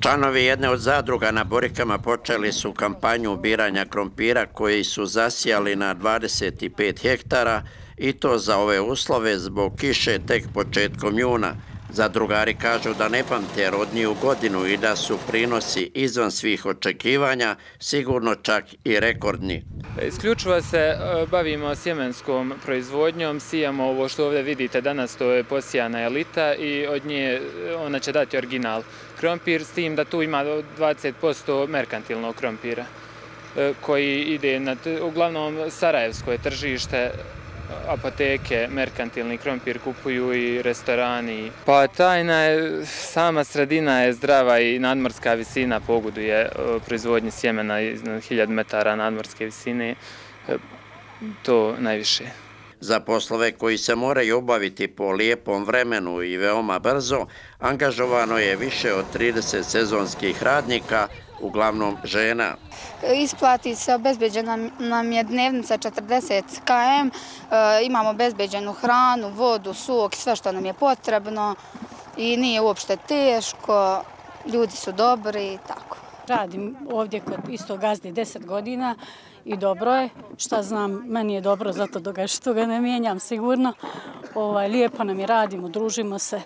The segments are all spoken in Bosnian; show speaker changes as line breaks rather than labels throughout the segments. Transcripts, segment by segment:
Članovi jedne od zadruga na Borikama počeli su kampanju ubiranja krompira koji su zasijali na 25 hektara i to za ove uslove zbog kiše tek početkom juna. Zadrugari kažu da ne pamte rodniju godinu i da su prinosi izvan svih očekivanja, sigurno čak i rekordni.
Isključivo se e, bavimo sjemenskom proizvodnjom, sijamo ovo što ovdje vidite danas, to je posijana elita i od nje e, ona će dati original krompir, s tim da tu ima 20% merkantilnog krompira e, koji ide na uglavnom Sarajevsko je tržište, apoteke, merkantilni krompir kupuju i restorani. Pa tajna je, sama sredina je zdrava i nadmorska visina pogoduje e, proizvodnji sjemena iz 1000 metara nadmorske visine. E, to najviše.
Za poslove koji se moraju obaviti po lijepom vremenu i veoma brzo, angažovano je više od 30 sezonskih radnika, uglavnom žena.
Isplati se, obezbeđena nam je dnevnica 40 km, e, imamo obezbeđenu hranu, vodu, sok, sve što nam je potrebno i nije uopšte teško, ljudi su dobri i tako.
Radim ovdje kod isto gazde 10 godina i dobro je. Šta znam, meni je dobro zato da ga što ga ne mijenjam sigurno. Ovaj, lijepo nam je, radimo, družimo se.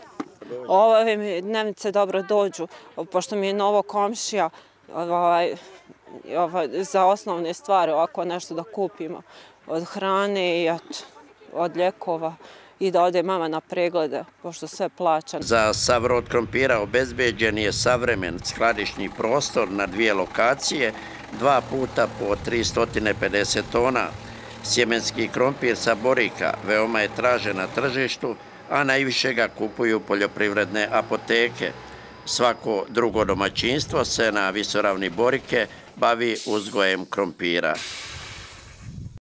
Ove mi dnevnice dobro dođu, pošto mi je novo komšija, ovaj, ovaj, za osnovne stvari, ovako nešto da kupimo od hrane i od, od ljekova i da ode mama na preglede, pošto sve plaća.
Za savrod krompira obezbeđen je savremen skladišnji prostor na dvije lokacije, dva puta po 350 tona. Sjemenski krompir sa Borika veoma je tražen na tržištu, a najviše ga kupuju poljoprivredne apoteke. Svako drugo domaćinstvo se na visoravni Borike bavi uzgojem krompira.